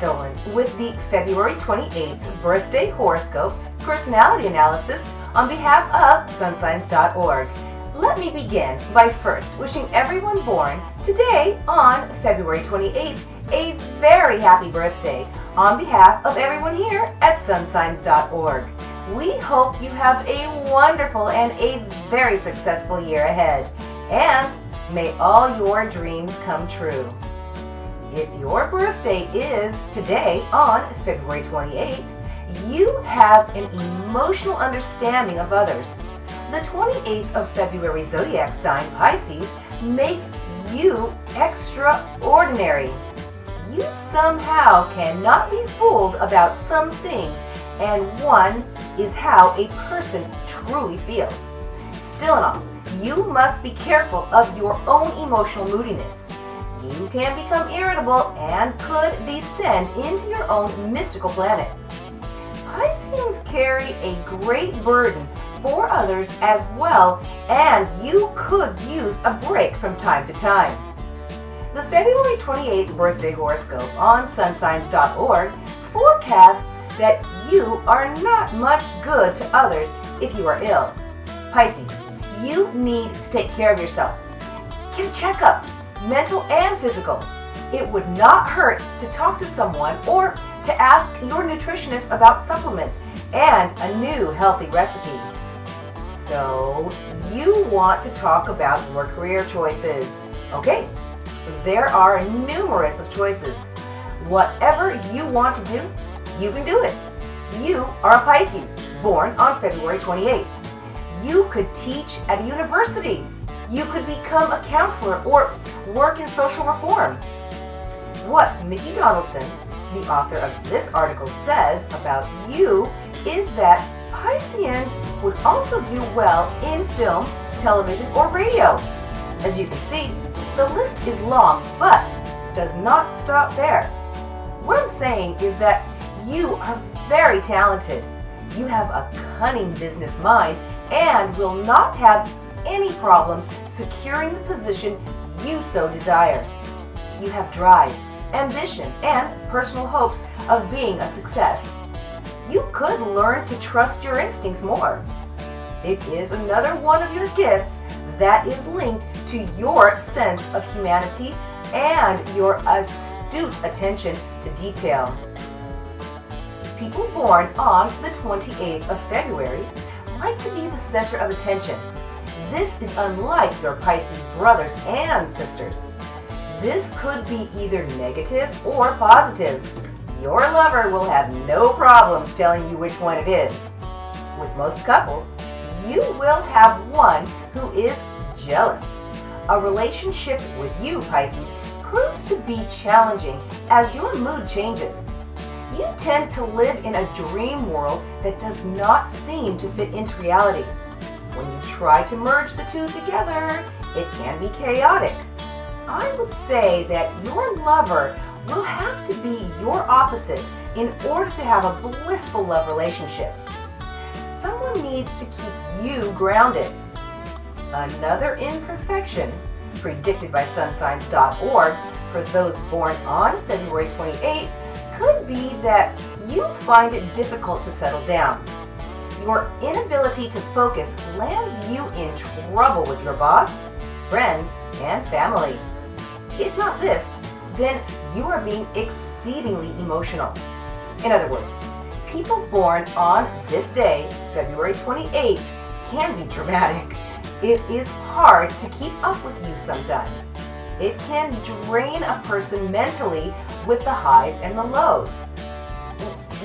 Dolan with the February 28th birthday horoscope personality analysis on behalf of sunsigns.org. Let me begin by first wishing everyone born today on February 28th a very happy birthday on behalf of everyone here at sunsigns.org. We hope you have a wonderful and a very successful year ahead, and may all your dreams come true. If your birthday is today on February 28th, you have an emotional understanding of others. The 28th of February zodiac sign Pisces makes you extraordinary. You somehow cannot be fooled about some things, and one is how a person truly feels. Still in all, you must be careful of your own emotional moodiness you can become irritable and could descend into your own mystical planet. Pisceans carry a great burden for others as well, and you could use a break from time to time. The February 28th birthday horoscope on sunsigns.org forecasts that you are not much good to others if you are ill. Pisces, you need to take care of yourself. Get a checkup mental and physical. It would not hurt to talk to someone or to ask your nutritionist about supplements and a new healthy recipe. So, you want to talk about your career choices. Okay, there are numerous of choices. Whatever you want to do, you can do it. You are a Pisces, born on February 28th. You could teach at a university you could become a counselor or work in social reform. What Mickey Donaldson, the author of this article, says about you is that Pisceans would also do well in film, television, or radio. As you can see, the list is long, but does not stop there. What I'm saying is that you are very talented. You have a cunning business mind and will not have any problems securing the position you so desire. You have drive, ambition, and personal hopes of being a success. You could learn to trust your instincts more. It is another one of your gifts that is linked to your sense of humanity and your astute attention to detail. People born on the 28th of February like to be the center of attention this is unlike your Pisces brothers and sisters. This could be either negative or positive. Your lover will have no problems telling you which one it is. With most couples, you will have one who is jealous. A relationship with you, Pisces, proves to be challenging as your mood changes. You tend to live in a dream world that does not seem to fit into reality. When you try to merge the two together, it can be chaotic. I would say that your lover will have to be your opposite in order to have a blissful love relationship. Someone needs to keep you grounded. Another imperfection, predicted by sunsigns.org for those born on February 28th, could be that you find it difficult to settle down your inability to focus lands you in trouble with your boss, friends, and family. If not this, then you are being exceedingly emotional. In other words, people born on this day, February 28th, can be dramatic. It is hard to keep up with you sometimes. It can drain a person mentally with the highs and the lows.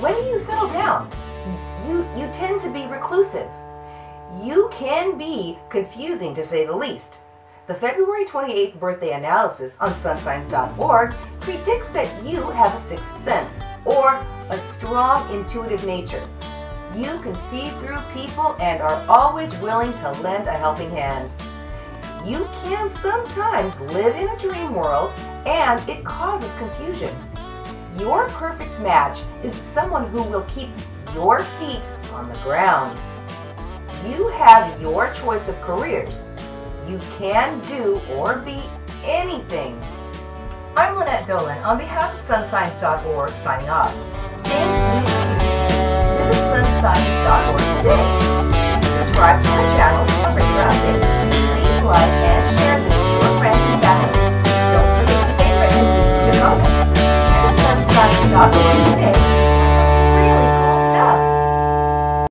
When do you settle down? You, tend to be reclusive. You can be confusing to say the least. The February 28th birthday analysis on sunsigns.org predicts that you have a sixth sense or a strong intuitive nature. You can see through people and are always willing to lend a helping hand. You can sometimes live in a dream world and it causes confusion. Your perfect match is someone who will keep your feet on the ground. You have your choice of careers. You can do or be anything. I'm Lynette Dolan on behalf of sunsigns.org signing off. Thank you. Visit sunsigns.org today. Subscribe to our channel for regular updates. Please like and share